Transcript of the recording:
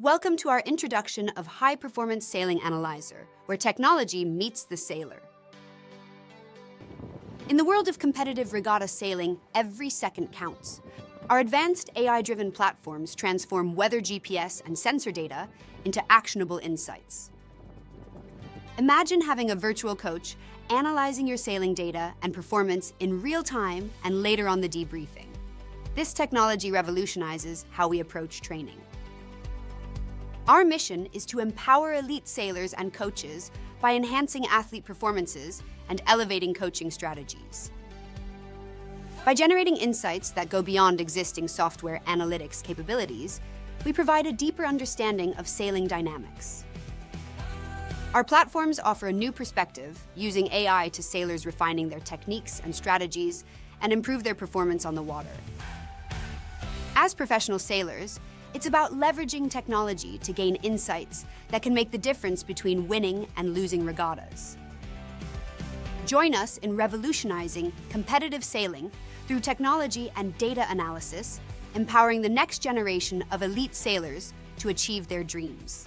Welcome to our introduction of High Performance Sailing Analyzer, where technology meets the sailor. In the world of competitive regatta sailing, every second counts. Our advanced AI-driven platforms transform weather GPS and sensor data into actionable insights. Imagine having a virtual coach analyzing your sailing data and performance in real time and later on the debriefing. This technology revolutionizes how we approach training. Our mission is to empower elite sailors and coaches by enhancing athlete performances and elevating coaching strategies. By generating insights that go beyond existing software analytics capabilities, we provide a deeper understanding of sailing dynamics. Our platforms offer a new perspective, using AI to sailors refining their techniques and strategies and improve their performance on the water. As professional sailors, it's about leveraging technology to gain insights that can make the difference between winning and losing regattas. Join us in revolutionizing competitive sailing through technology and data analysis, empowering the next generation of elite sailors to achieve their dreams.